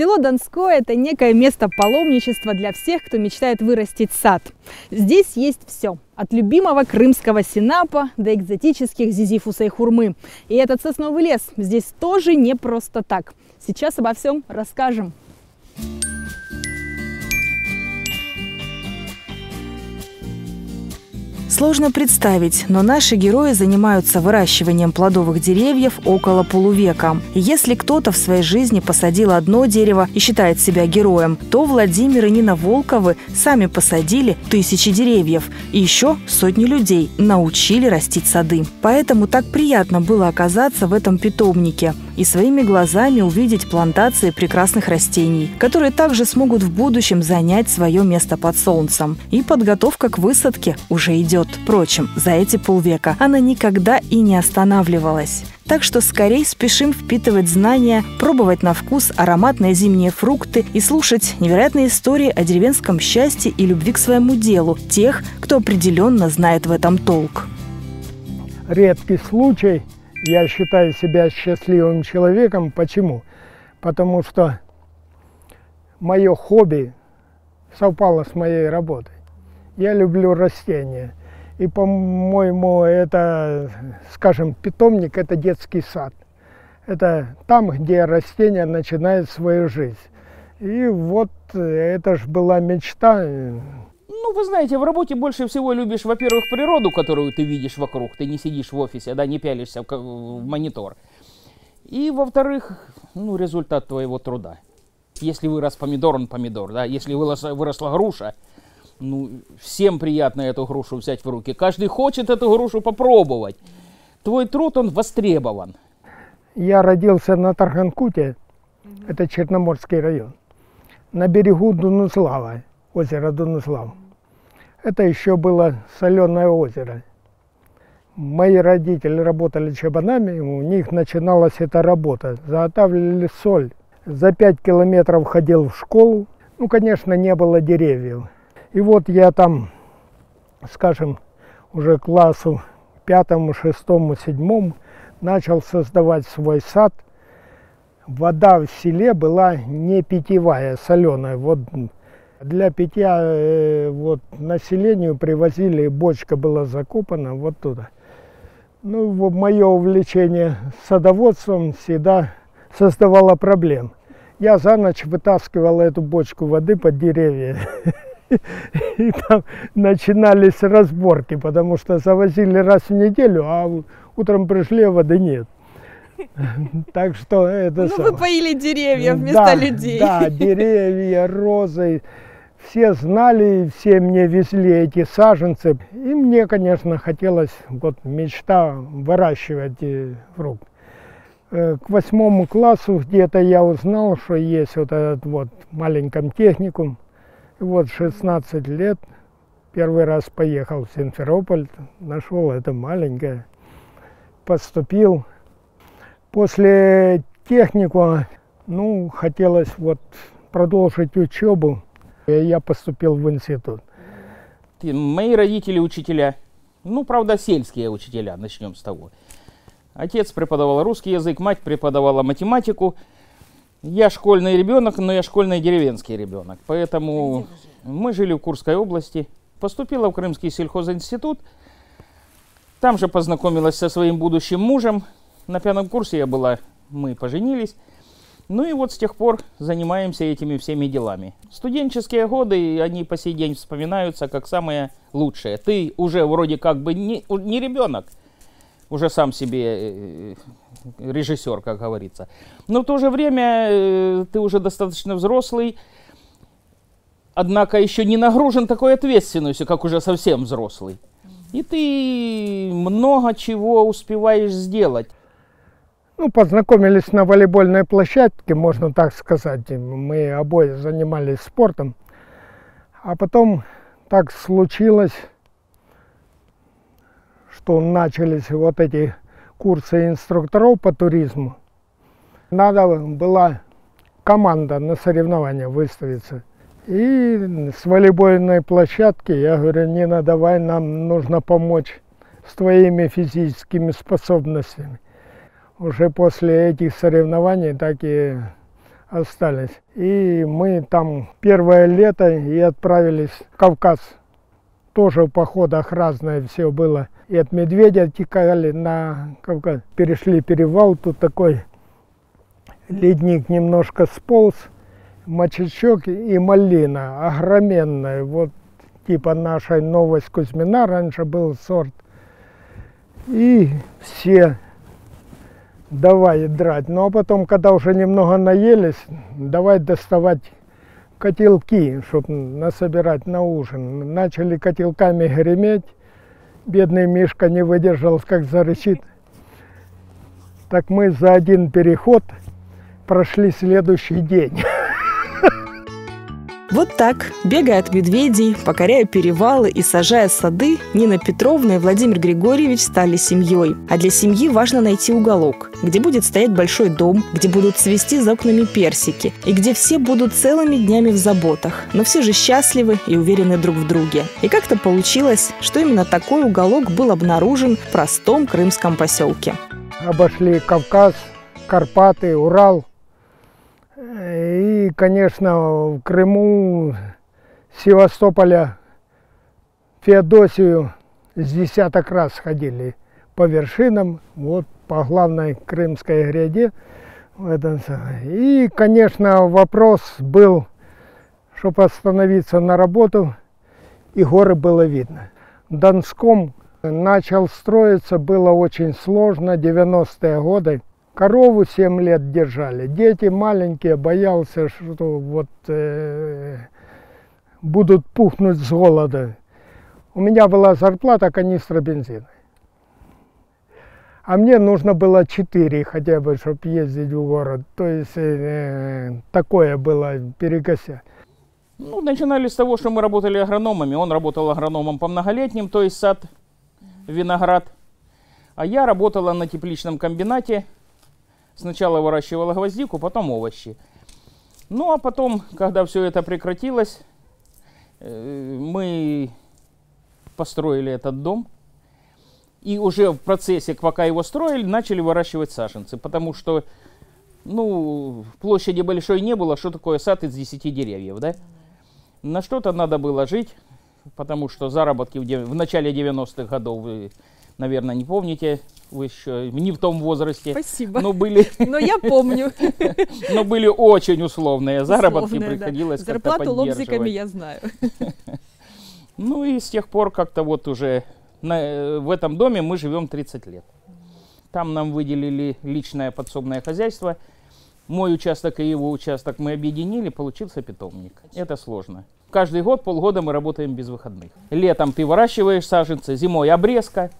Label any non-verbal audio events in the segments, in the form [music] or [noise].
Село Донское – это некое место паломничества для всех, кто мечтает вырастить сад. Здесь есть все – от любимого крымского синапа до экзотических зизифуса и хурмы. И этот сосновый лес здесь тоже не просто так. Сейчас обо всем расскажем. Сложно представить, но наши герои занимаются выращиванием плодовых деревьев около полувека. Если кто-то в своей жизни посадил одно дерево и считает себя героем, то Владимир и Нина Волковы сами посадили тысячи деревьев. И еще сотни людей научили растить сады. Поэтому так приятно было оказаться в этом питомнике и своими глазами увидеть плантации прекрасных растений, которые также смогут в будущем занять свое место под солнцем. И подготовка к высадке уже идет. Впрочем, за эти полвека она никогда и не останавливалась. Так что скорее спешим впитывать знания, пробовать на вкус ароматные зимние фрукты и слушать невероятные истории о деревенском счастье и любви к своему делу тех, кто определенно знает в этом толк. Редкий случай. Я считаю себя счастливым человеком. Почему? Потому что мое хобби совпало с моей работой. Я люблю растения. И, по-моему, это, скажем, питомник – это детский сад. Это там, где растения начинают свою жизнь. И вот это же была мечта. Ну, вы знаете, в работе больше всего любишь, во-первых, природу, которую ты видишь вокруг. Ты не сидишь в офисе, да, не пялишься в, в монитор. И, во-вторых, ну, результат твоего труда. Если вырос помидор, он помидор, да. Если выросла, выросла груша, ну, всем приятно эту грушу взять в руки. Каждый хочет эту грушу попробовать. Твой труд, он востребован. Я родился на Тарханкуте, это Черноморский район, на берегу Дунуслава, озера Дунуслав. Это еще было соленое озеро. Мои родители работали чабанами, у них начиналась эта работа. Заготавливали соль. За пять километров ходил в школу. Ну, конечно, не было деревьев. И вот я там, скажем, уже классу пятому, шестому, седьмому начал создавать свой сад. Вода в селе была не питьевая, соленая. Вот для питья э, вот, населению привозили, бочка была закопана вот туда. Ну, вот мое увлечение садоводством всегда создавало проблем. Я за ночь вытаскивал эту бочку воды под деревья. [laughs] И там начинались разборки, потому что завозили раз в неделю, а утром пришли, а воды нет. [laughs] Так что это... Ну, самое. вы поили деревья вместо да, людей. Да, деревья, розы. Все знали, все мне везли эти саженцы. И мне, конечно, хотелось, вот мечта выращивать фрукт. Э, К восьмому классу где-то я узнал, что есть вот этот вот маленьком техникум. И вот 16 лет первый раз поехал в Симферополь, нашел это маленькое, поступил. После техникума, ну, хотелось вот продолжить учебу, я поступил в институт. Мои родители учителя, ну, правда, сельские учителя, начнем с того. Отец преподавал русский язык, мать преподавала математику. Я школьный ребенок, но я школьный деревенский ребенок. Поэтому мы жили в Курской области. Поступила в Крымский сельхозинститут. Там же познакомилась со своим будущим мужем. На пятом курсе я была, мы поженились. Ну и вот с тех пор занимаемся этими всеми делами. Студенческие годы, они по сей день вспоминаются как самые лучшие. Ты уже вроде как бы не, не ребенок, уже сам себе э, режиссер, как говорится. Но в то же время э, ты уже достаточно взрослый, однако еще не нагружен такой ответственностью, как уже совсем взрослый. И ты много чего успеваешь сделать. Ну, познакомились на волейбольной площадке, можно так сказать. Мы обои занимались спортом. А потом так случилось, что начались вот эти курсы инструкторов по туризму. Надо была команда на соревнования выставиться. И с волейбольной площадки я говорю, Нина, давай, нам нужно помочь с твоими физическими способностями. Уже после этих соревнований так и остались. И мы там первое лето и отправились в Кавказ. Тоже в походах разное все было. И от медведя текали на Кавказ. Перешли перевал, тут такой ледник немножко сполз, мочечок и малина огроменная. Вот типа нашей новость Кузьмина раньше был сорт. И все давай драть. Ну а потом, когда уже немного наелись, давай доставать котелки, чтобы насобирать на ужин. Начали котелками греметь. Бедный Мишка не выдержал, как зарычит. Так мы за один переход прошли следующий день. [laughs] Вот так, бегая от медведей, покоряя перевалы и сажая сады, Нина Петровна и Владимир Григорьевич стали семьей. А для семьи важно найти уголок, где будет стоять большой дом, где будут цвести за окнами персики, и где все будут целыми днями в заботах, но все же счастливы и уверены друг в друге. И как-то получилось, что именно такой уголок был обнаружен в простом крымском поселке. Обошли Кавказ, Карпаты, Урал. И, конечно, в Крыму, Севастополя, Феодосию с десяток раз ходили по вершинам, вот по главной крымской гряде. И, конечно, вопрос был, чтобы остановиться на работу, и горы было видно. Донском начал строиться, было очень сложно, 90-е годы. Корову 7 лет держали. Дети маленькие, боялся, что вот э, будут пухнуть с голода. У меня была зарплата канистра бензина. А мне нужно было 4 хотя бы, чтобы ездить в город. То есть э, такое было перекося. Ну, начинали с того, что мы работали агрономами. Он работал агрономом по многолетним, то есть сад, виноград. А я работала на тепличном комбинате. Сначала выращивала гвоздику, потом овощи. Ну, а потом, когда все это прекратилось, э, мы построили этот дом. И уже в процессе, пока его строили, начали выращивать саженцы. Потому что, ну, площади большой не было. Что такое сад из 10 деревьев, да? На что-то надо было жить, потому что заработки в, в начале 90-х годов, вы, наверное, не помните, вы еще не в том возрасте. Спасибо. Но были, [laughs] Но я помню. [laughs] но были очень условные заработки, приходилось Зарплату лобзиками я знаю. [laughs] Ну и с тех пор как-то вот уже на- э, в этом доме мы живем 30 лет. Там нам выделили личное подсобное хозяйство. Мой участок и его участок мы объединили, получился питомник. Это сложно. Каждый год, полгода мы работаем без выходных. Летом ты выращиваешь саженцы, зимой обрезка,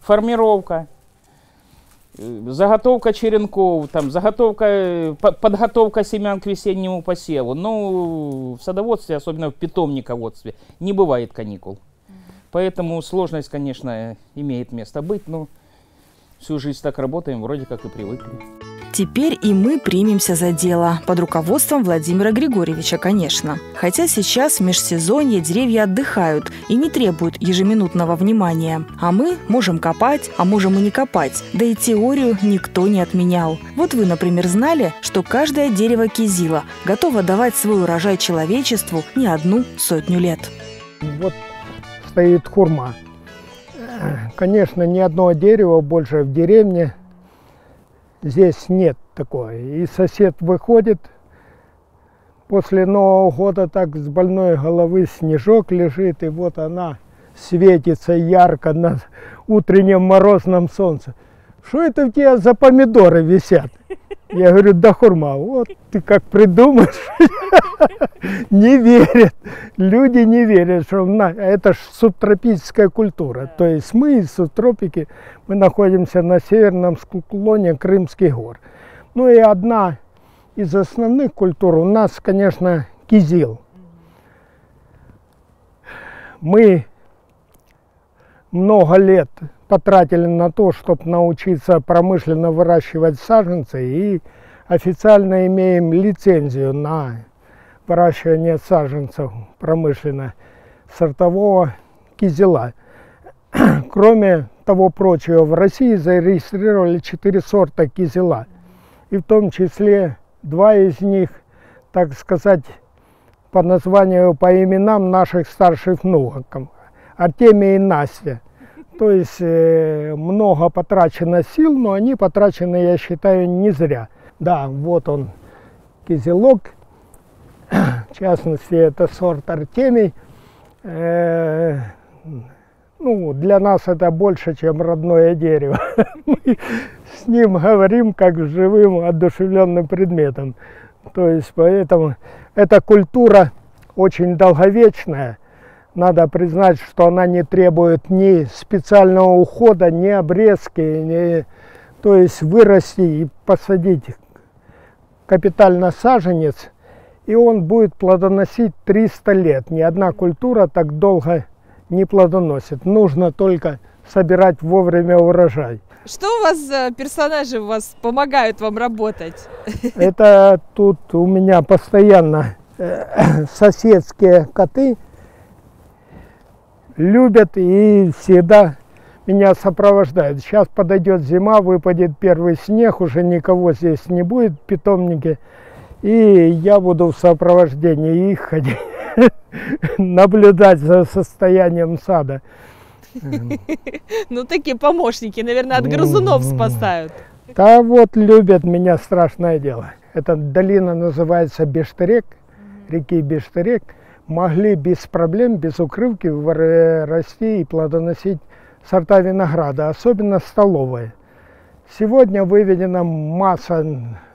формировка, заготовка черенков, там, заготовка, э, по- подготовка семян к весеннему посеву. Ну, в садоводстве, особенно в питомниководстве, не бывает каникул. Поэтому сложность, конечно, имеет место быть, но всю жизнь так работаем, вроде как и привыкли. Теперь и мы примемся за дело, под руководством Владимира Григорьевича, конечно. Хотя сейчас в межсезонье деревья отдыхают и не требуют ежеминутного внимания. А мы можем копать, а можем и не копать. Да и теорию никто не отменял. Вот вы, например, знали, что каждое дерево кизила готово давать свой урожай человечеству не одну сотню лет. Вот стоит хурма. Конечно, ни одного дерева больше в деревне здесь нет такого. И сосед выходит после Нового года так с больной головы снежок лежит, и вот она светится ярко на утреннем морозном солнце. Что это у тебя за помидоры висят? Я говорю, да хурма, вот ты как придумаешь. [laughs] Не верят. Люди не верят, что на- это ж субтропическая культура. То есть мы из субтропики, мы находимся на северном склоне Крымских гор. Ну и одна из основных культур у нас, конечно, кизил. Мы много лет потратили на то, чтобы научиться промышленно выращивать саженцы и официально имеем лицензию на выращивание саженцев промышленно сортового кизила. [clears throat] Кроме того прочего, в России зарегистрировали четыре сорта кизила, и в том числе Два из них, так сказать, по названию, по именам наших старших внуков, Артемия и Настя. То есть э, много потрачено сил, но они потрачены, я считаю, не зря. Да, вот он, кизелок. В частности, это сорт Артемий. Э, ну, для нас это больше, чем родное дерево. [laughs] Мы с ним говорим как с живым, одушевленным предметом. То есть, поэтому эта культура очень долговечная. Надо признать, что она не требует ни специального ухода, ни обрезки, ни... то есть вырасти и посадить капитально саженец, и он будет плодоносить 300 лет. Ни одна культура так долго не плодоносит. Нужно только собирать вовремя урожай. Что у вас за персонажи у вас помогают вам работать? Это тут у меня постоянно э, [coughs] соседские коты любят и всегда меня сопровождают. Сейчас подойдет зима, выпадет первый снег, уже никого здесь не будет в питомнике. И я буду в сопровождении их ходить, [laughs] наблюдать за состоянием сада. [laughs] Ну, такие помощники, наверное, от грызунов спасают. Да вот любят меня страшное дело. Эта долина называется Бештерек, реки Бештерек. Могли без проблем, без укрывки расти и плодоносить сорта винограда, особенно столовые. Сегодня выведена масса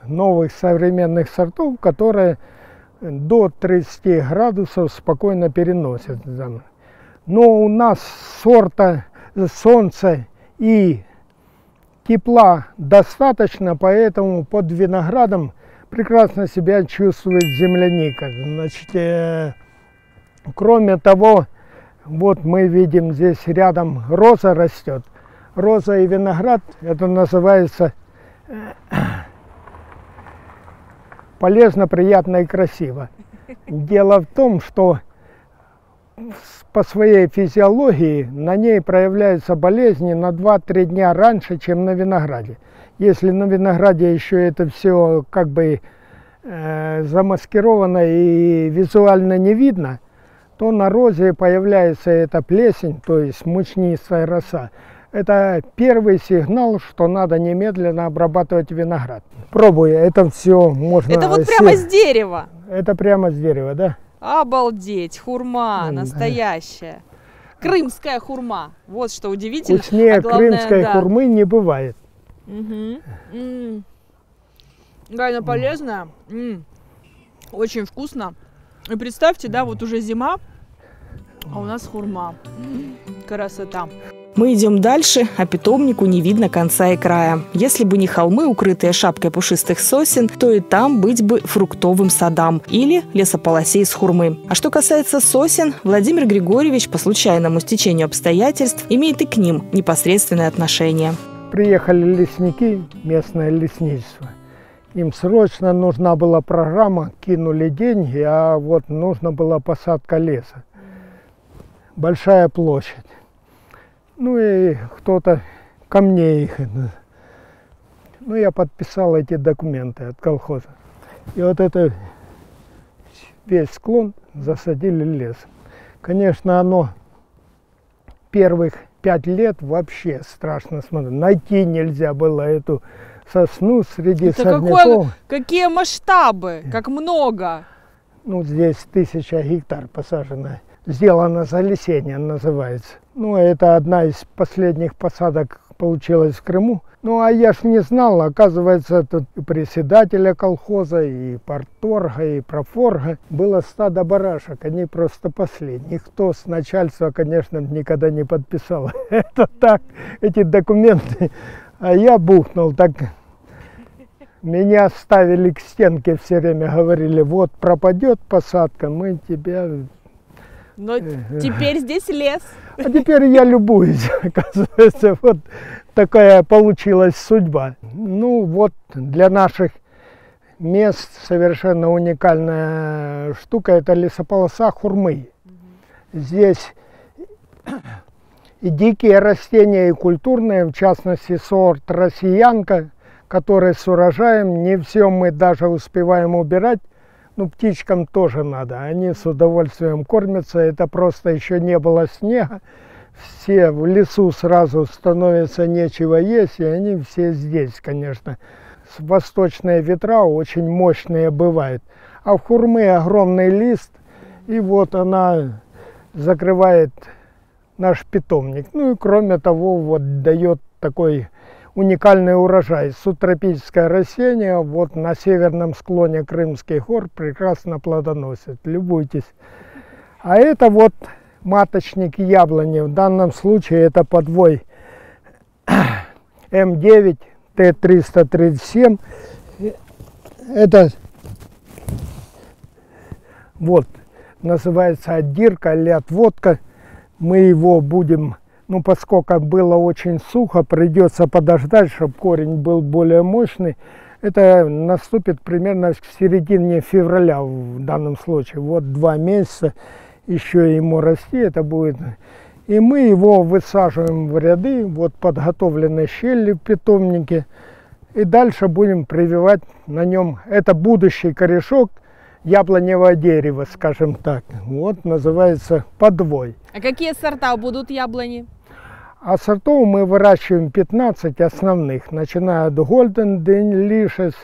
новых современных сортов, которые до 30 градусов спокойно переносят. Но у нас сорта солнца и тепла достаточно, поэтому под виноградом прекрасно себя чувствует земляника. Значит, э, кроме того, вот мы видим здесь рядом роза растет. Роза и виноград, это называется полезно, приятно и красиво. Дело в том, что по своей физиологии на ней проявляются болезни на 2-3 дня раньше, чем на винограде. Если на винограде еще это все как бы э, замаскировано и визуально не видно, то на розе появляется эта плесень, то есть мучнистая роса. Это первый сигнал, что надо немедленно обрабатывать виноград. Пробуй, это все можно... Это вот прямо с дерева? Это прямо с дерева, да. Обалдеть, хурма настоящая. Крымская хурма. Вот что удивительно. Вкуснее а главное, крымской да. хурмы не бывает. Угу. М полезная. М Очень вкусно. И представьте, да, вот уже зима, а у нас хурма. Красота. Мы идем дальше, а питомнику не видно конца и края. Если бы не холмы, укрытые шапкой пушистых сосен, то и там быть бы фруктовым садам или лесополосе из хурмы. А что касается сосен, Владимир Григорьевич по случайному стечению обстоятельств имеет и к ним непосредственное отношение. Приехали лесники, местное лесничество. Им срочно нужна была программа, кинули деньги, а вот нужна была посадка леса. Большая площадь. Ну и кто-то ко мне их. Ну, я подписал эти документы от колхоза. И вот это весь склон засадили лес. Конечно, оно первых пять лет вообще страшно смотреть. Найти нельзя было эту сосну среди Это сорняков. Какое, какие масштабы, как много. Ну, здесь тысяча гектар посажено. Сделано залесение называется. Ну, это одна из последних посадок получилась в Крыму. Ну, а я ж не знал, оказывается, тут и председателя колхоза, и порторга, и профорга было стадо барашек, они просто пасли. Никто с начальства, конечно, никогда не подписал. [laughs] Это так, эти документы. А я бухнул, так меня ставили к стенке все время, говорили, вот пропадет посадка, мы тебя но теперь здесь лес. А теперь я любуюсь, [laughs] оказывается, вот такая получилась судьба. Ну вот для наших мест совершенно уникальная штука, это лесополоса хурмы. Здесь и дикие растения, и культурные, в частности сорт россиянка, которые с урожаем. Не все мы даже успеваем убирать. Ну, птичкам тоже надо. Они с удовольствием кормятся. Это просто еще не было снега. Все в лесу сразу становится нечего есть, и они все здесь, конечно. Восточные ветра очень мощные бывают. А в хурмы огромный лист, и вот она закрывает наш питомник. Ну и кроме того, вот дает такой уникальный урожай. Субтропическое растение вот на северном склоне Крымских гор прекрасно плодоносит. Любуйтесь. А это вот маточник яблони. В данном случае это подвой М9 Т337. Это вот называется отдирка или отводка. Мы его будем ну, поскольку было очень сухо, придется подождать, чтобы корень был более мощный. Это наступит примерно в середине февраля в данном случае. Вот два месяца еще ему расти, это будет. И мы его высаживаем в ряды, вот подготовленные щели в питомнике. И дальше будем прививать на нем, это будущий корешок яблоневого дерева, скажем так. Вот называется подвой. А какие сорта будут яблони? А сортов мы выращиваем 15 основных, начиная от Golden, Delicious,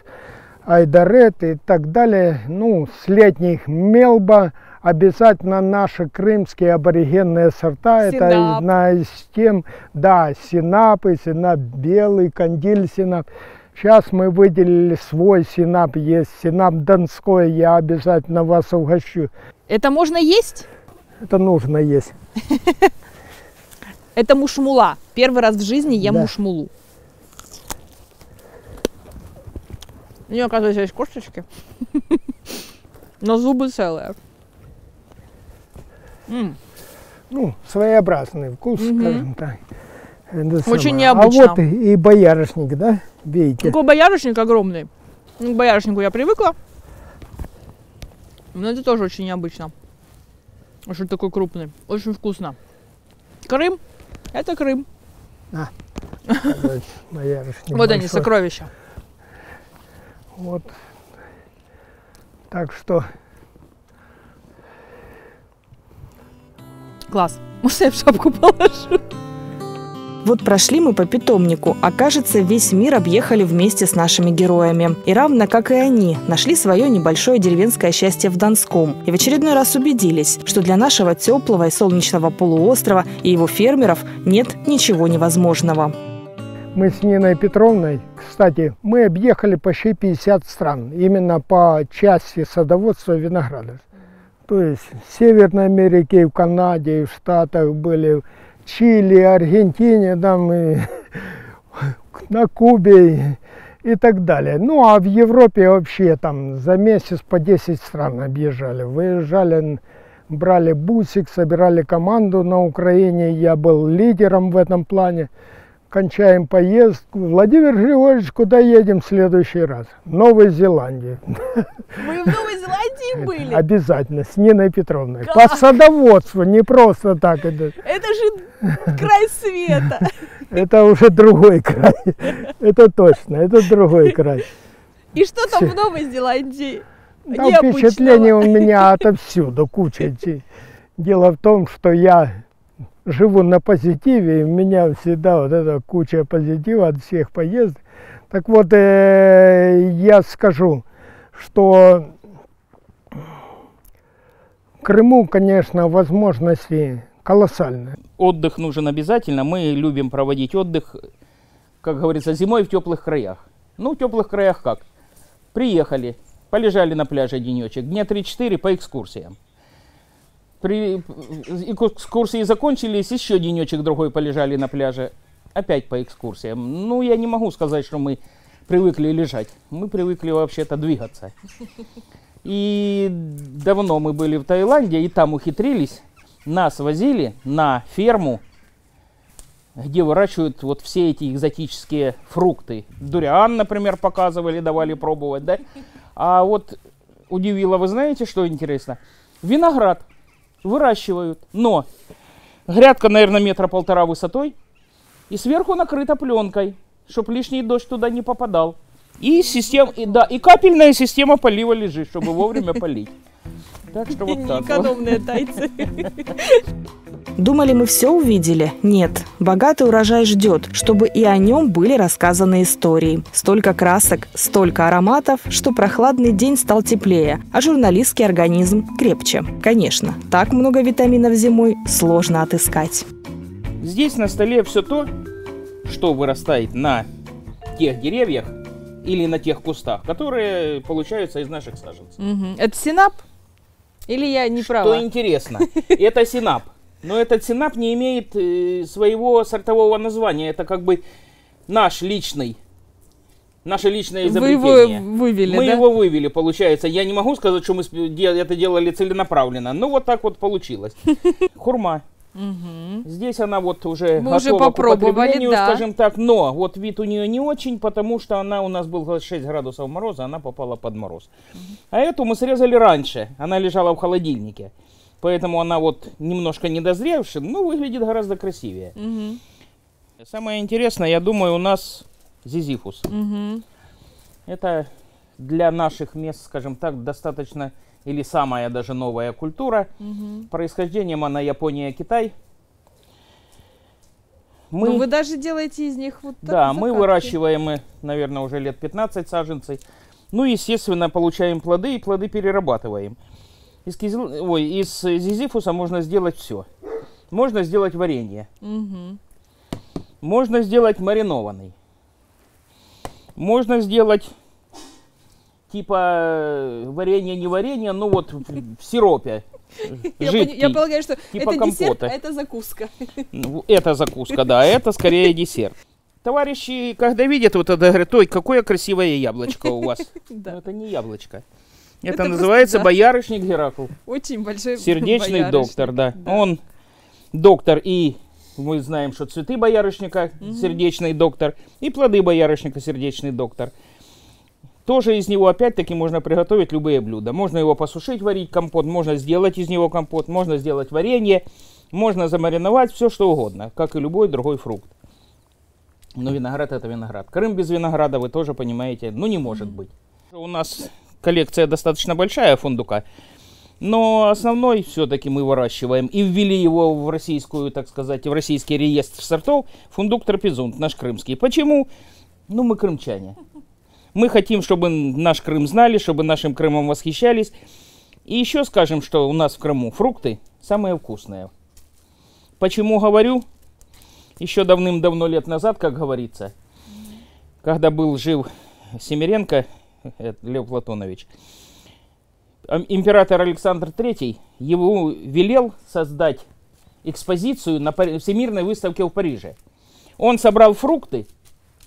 Айдарет и так далее. Ну, с летних Мелба, обязательно наши крымские аборигенные сорта. Синап. Это одна из тем, да, синапы, синап белый, кандиль синап. Сейчас мы выделили свой синап, есть синап донской, я обязательно вас угощу. Это можно есть? Это нужно есть. Это мушмула. Первый раз в жизни ем Да. мушмулу. У нее, оказывается, есть косточки. [laughs] Но зубы целые. Ну, своеобразный вкус, скажем так. Очень самое. необычно. А вот и, и боярышник, да, видите? Такой боярышник огромный. Ну, К боярышнику я привыкла. Но это тоже очень необычно. Очень такой крупный. Очень вкусно. Крым. Это Крым. [laughs] Боярышник Вот они, сокровища. Вот. Так что Класс. Может, я в шапку положу? Вот прошли мы по питомнику, а кажется, весь мир объехали вместе с нашими героями. И равно как и они, нашли свое небольшое деревенское счастье в Донском. И в очередной раз убедились, что для нашего теплого и солнечного полуострова и его фермеров нет ничего невозможного. мы с Ниной Петровной, кстати, мы объехали почти 50 стран, именно по части садоводства винограда. То есть в Северной Америке, в Канаде, в Штатах были, Чили, Аргентине, там и [laughs] на Кубе и так далее. Ну а в Европе вообще там за месяц по 10 стран объезжали. Выезжали, брали бусик, собирали команду на Украине. Я был лидером в этом плане. Кончаем поездку. Владимир Григорьевич, куда едем в следующий раз? Новой Зеландии. Мы в Новой Зеландии были. Обязательно, с Ниной Петровной. Класс. По садоводству, не просто так. Это, Это же край света. это уже другой край. Это точно, это другой край. И что там в Новой Зеландии? Там впечатление у меня отовсюду, куча. Дело в том, что я живу на позитиве, и у меня всегда вот эта куча позитива от всех поездок. Так вот, э, я скажу, что в Крыму, конечно, возможности колоссальные. Отдых нужен обязательно. Мы любим проводить отдых, как говорится, зимой в теплых краях. Ну, в теплых краях как? Приехали, полежали на пляже денечек, дня 3-4 по экскурсиям. При, экскурсии закончились, еще денечек другой полежали на пляже, опять по экскурсиям. Ну, я не могу сказать, что мы привыкли лежать. Мы привыкли вообще-то двигаться. И давно мы были в Таиланде, и там ухитрились. Нас возили на ферму, где выращивают вот все эти экзотические фрукты. Дуриан, например, показывали, давали пробовать, да? А вот удивило, вы знаете, что интересно? Виноград выращивают, но грядка, наверное, метра полтора высотой, и сверху накрыта пленкой, чтобы лишний дождь туда не попадал. И система, и, да, и капельная система полива лежит, чтобы вовремя полить. Так что вот так. Неэкономные тайцы. Думали, мы все увидели? Нет. Богатый урожай ждет, чтобы и о нем были рассказаны истории. Столько красок, столько ароматов, что прохладный день стал теплее, а журналистский организм крепче. Конечно, так много витаминов зимой сложно отыскать. Здесь на столе все то, что вырастает на тех деревьях или на тех кустах, которые получаются из наших саженцев. Это синап? Или я не Что права? интересно, [laughs] это синап. Но этот синап не имеет э, своего сортового названия. Это как бы наш личный, наше личное Вы его изобретение. вывели, мы да? его вывели, получается. Я не могу сказать, что мы это делали целенаправленно. Но вот так вот получилось. [laughs] Хурма. Здесь она вот уже Мы уже готова к попробовали, употреблению, да. скажем так. Но вот вид у нее не очень, потому что она у нас был 6 градусов мороза, она попала под мороз. А эту мы срезали раньше. Она лежала в холодильнике. Поэтому она вот немножко недозревшая, но выглядит гораздо красивее. Мгм. Самое интересное, я думаю, у нас зизифус. Мгм. Это для наших мест, скажем так, достаточно или самая даже новая культура. Мгм. Происхождением она Япония, Китай. Мы, Ну, вы даже делаете из них вот да, так мы закатки. выращиваем, мы, наверное, уже лет 15 саженцей. Ну, естественно, получаем плоды и плоды перерабатываем. Из, кизил- ой, из э, зизифуса можно сделать все. Можно сделать варенье. Мгм. Можно сделать маринованный. Можно сделать типа э, варенье, не варенье, ну вот в, в сиропе. Я, жидкий. я полагаю, что типа это десерт, компота. а это закуска. Ну, Это закуска, да, это скорее [laughs] десерт. Товарищи, когда видят вот это, говорят, ой, какое красивое яблочко у вас. Но [laughs] Да. это не яблочко. Это Это, просто, называется да. боярышник Геракл. Очень большой Сердечный боярышник. доктор, да. Да. Он доктор и мы знаем, что цветы боярышника, Мгм. сердечный доктор, и плоды боярышника, сердечный доктор. Тоже из него опять-таки можно приготовить любые блюда. Можно его посушить, варить компот, можно сделать из него компот, можно сделать варенье, можно замариновать, все что угодно, как и любой другой фрукт. Но виноград это виноград. Крым без винограда, вы тоже понимаете, ну не может быть. У нас коллекция достаточно большая фундука, но основной все-таки мы выращиваем и ввели его в российскую, так сказать, в российский реестр сортов фундук трапезунт, наш крымский. Почему? Ну, мы крымчане. Мы хотим, чтобы наш Крым знали, чтобы нашим Крымом восхищались. И еще скажем, что у нас в Крыму фрукты самые вкусные. Почему говорю? Еще давным-давно лет назад, как говорится, когда был жив Семеренко, э, [laughs] Лев Платонович, император Александр III его велел создать экспозицию на Всемирной выставке в Париже. Он собрал фрукты,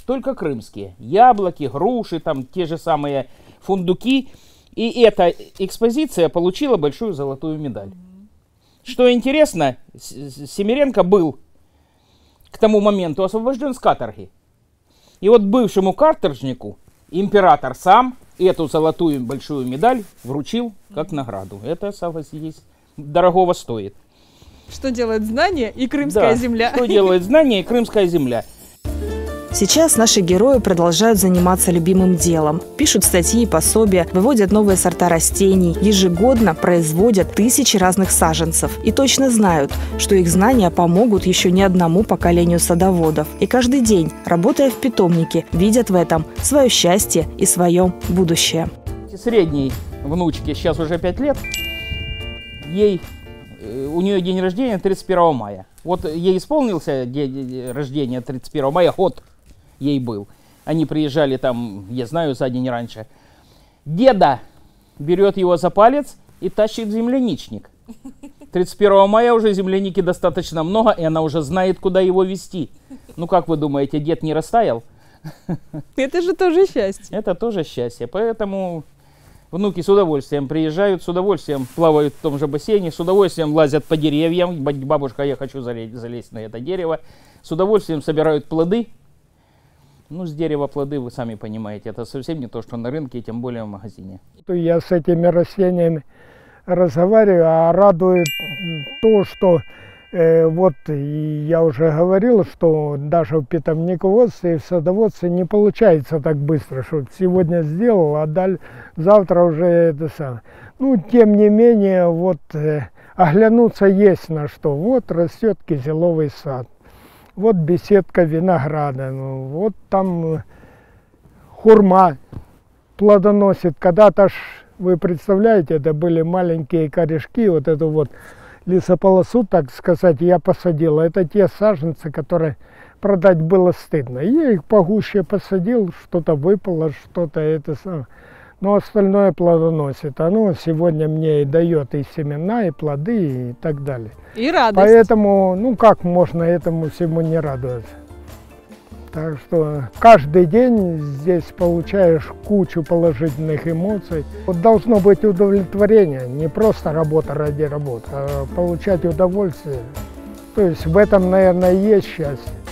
только крымские. Яблоки, груши, там те же самые фундуки. И эта экспозиция получила большую золотую медаль. Что интересно, С- С- Семеренко был к тому моменту освобожден с каторги. И вот бывшему каторжнику император сам эту золотую большую медаль вручил как награду. Это, согласитесь, дорогого стоит. Что делает знание и крымская Да, земля? Что делает знание и крымская земля. Сейчас наши герои продолжают заниматься любимым делом. Пишут статьи и пособия, выводят новые сорта растений, ежегодно производят тысячи разных саженцев и точно знают, что их знания помогут еще не одному поколению садоводов. И каждый день, работая в питомнике, видят в этом свое счастье и свое будущее. Средней внучке сейчас уже 5 лет. Ей, э, у нее день рождения 31 мая. Вот ей исполнился день э, рождения 31 мая, год ей был. Они приезжали там, я знаю, за день раньше. Деда берет его за палец и тащит земляничник. 31 мая уже земляники достаточно много, и она уже знает, куда его вести. Ну, как вы думаете, дед не растаял? Это же тоже счастье. Это тоже счастье. Поэтому внуки с удовольствием приезжают, с удовольствием плавают в том же бассейне, с удовольствием лазят по деревьям. Ба- Бабушка, я хочу залезть, залезть на это дерево. С удовольствием собирают плоды. Ну, с дерева плоды, вы сами понимаете, это совсем не то, что на рынке, тем более в магазине. Я с этими растениями разговариваю, а радует то, что Э, вот я уже говорил, что даже в питомниководстве и в садоводстве не получается так быстро, что сегодня сделал, а даль, завтра уже это самое. Ну, тем не менее, вот э, оглянуться есть на что. Вот растет кизеловый сад, вот беседка винограда, ну, вот там э, хурма плодоносит. Когда-то ж, вы представляете, это были маленькие корешки, вот эту вот лесополосу, так сказать, я посадил. Это те саженцы, которые продать было стыдно. Я их погуще посадил, что-то выпало, что-то это самое. Но остальное плодоносит. Оно сегодня мне и дает и семена, и плоды, и так далее. И радость. Поэтому, ну как можно этому всему не радоваться? Так что каждый день здесь получаешь кучу положительных эмоций. Вот должно быть удовлетворение, не просто работа ради работы, а получать удовольствие. То есть в этом, наверное, и есть счастье.